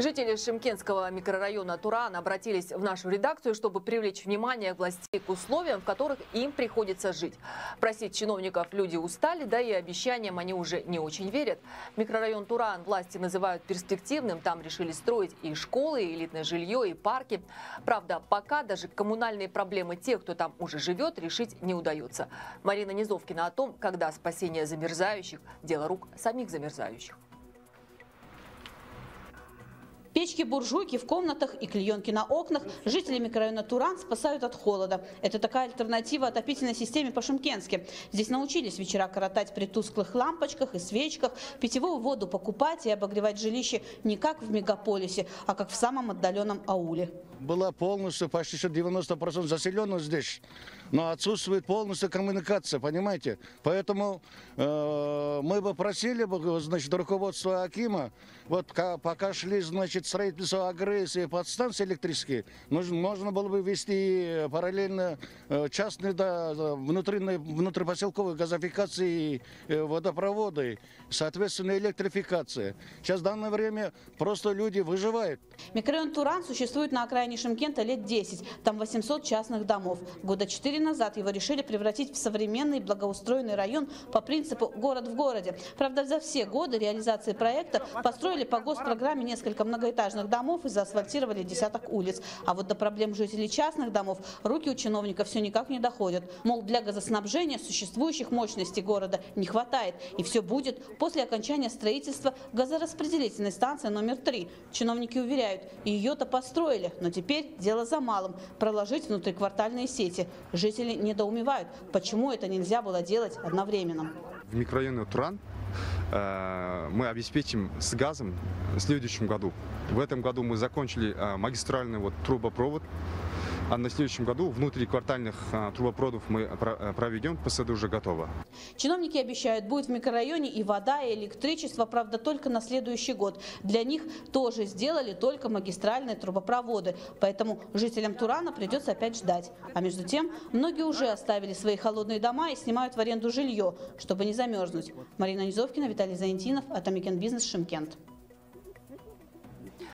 Жители Шимкенского микрорайона Туран обратились в нашу редакцию, чтобы привлечь внимание властей к условиям, в которых им приходится жить. Просить чиновников люди устали, да и обещаниям они уже не очень верят. Микрорайон Туран власти называют перспективным. Там решили строить и школы, и элитное жилье, и парки. Правда, пока даже коммунальные проблемы тех, кто там уже живет, решить не удается. Марина Низовкина о том, когда спасение замерзающих – дело рук самих замерзающих. Печки-буржуйки в комнатах и клеенки на окнах жители микрорайона Туран спасают от холода. Это такая альтернатива отопительной системе по-шимкенски. Здесь научились вечера коротать при тусклых лампочках и свечках, питьевую воду покупать и обогревать жилище не как в мегаполисе, а как в самом отдаленном ауле. Была полностью, почти что 90% заселена здесь, но отсутствует полностью коммуникация, понимаете? Поэтому э, мы бы просили, бы, значит, руководство Акима, вот пока шли, значит, строительство агрессии подстанции электрические, нужно, можно было бы вести параллельно э, частные, да, внутри, внутрипоселковые газификации э, водопроводы, соответственно, электрификация. Сейчас в данное время просто люди выживают. Микрорайон Туран существует на окраине Шимкента лет 10. Там 800 частных домов. Года 4 назад его решили превратить в современный благоустроенный район по принципу «город в городе». Правда, за все годы реализации проекта построили по госпрограмме несколько многоэтажных домов и заасфальтировали десяток улиц. А вот до проблем жителей частных домов руки у чиновников все никак не доходят. Мол, для газоснабжения существующих мощностей города не хватает. И все будет после окончания строительства газораспределительной станции номер 3. Чиновники уверяют, ее-то построили, но теперь дело за малым – проложить внутриквартальные сети. Жители недоумевают, почему это нельзя было делать одновременно. В микрорайоне Туран э, мы обеспечим с газом в следующем году. В этом году мы закончили э, магистральный вот трубопровод а на следующем году внутри квартальных а, трубопроводов мы а, проведем, ПСД уже готово. Чиновники обещают, будет в микрорайоне и вода, и электричество, правда, только на следующий год. Для них тоже сделали только магистральные трубопроводы, поэтому жителям Турана придется опять ждать. А между тем, многие уже оставили свои холодные дома и снимают в аренду жилье, чтобы не замерзнуть. Марина Низовкина, Виталий Заинтинов, Atameken Business, Шымкент.